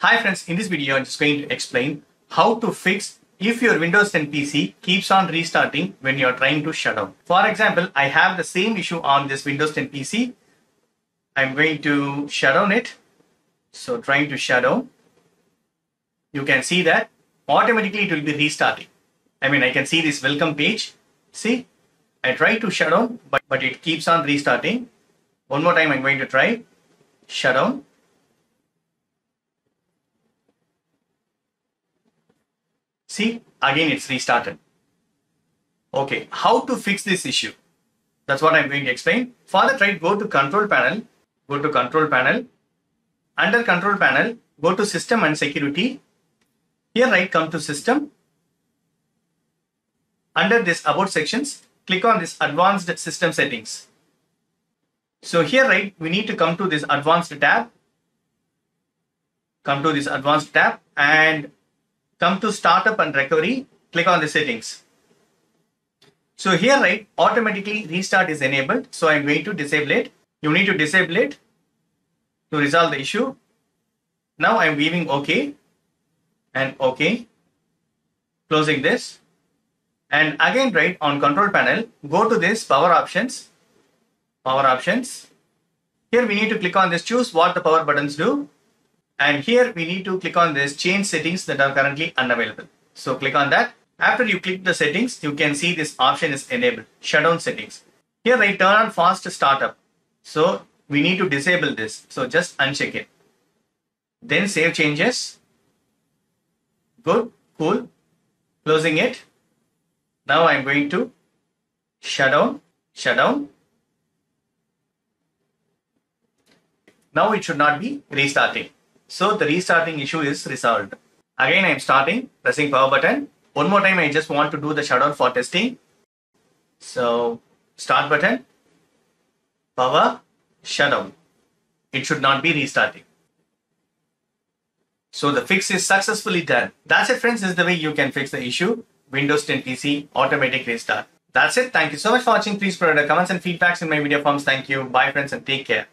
Hi friends, in this video I'm just going to explain how to fix if your Windows 10 PC keeps on restarting when you're trying to shut down. For example, I have the same issue on this Windows 10 PC. I'm going to shut down it. So trying to shut down. You can see that automatically it will be restarting. I mean, I can see this welcome page. See, I try to shut down, but, but it keeps on restarting. One more time, I'm going to try shut down. See, again it's restarted. Okay, how to fix this issue? That's what I'm going to explain. For that, right, go to control panel, go to control panel. Under control panel, go to system and security. Here, right, come to system. Under this about sections, click on this advanced system settings. So here, right, we need to come to this advanced tab. Come to this advanced tab and come to startup and recovery, click on the settings. So here, right, automatically restart is enabled. So I'm going to disable it. You need to disable it to resolve the issue. Now I'm leaving OK and OK. Closing this. And again, right, on control panel, go to this power options. Power options. Here we need to click on this choose what the power buttons do. And here we need to click on this change settings that are currently unavailable. So click on that. After you click the settings, you can see this option is enabled, shutdown settings. Here I turn on fast startup. So we need to disable this. So just uncheck it. Then save changes. Good, cool. Closing it. Now I'm going to shut down, shut down. Now it should not be restarting. So the restarting issue is resolved. Again, I'm starting, pressing power button. One more time, I just want to do the shutdown for testing. So start button, power, shutdown. It should not be restarting. So the fix is successfully done. That's it friends, this is the way you can fix the issue. Windows 10 PC automatic restart. That's it. Thank you so much for watching. Please provide comments and feedbacks in my video forms. Thank you. Bye friends and take care.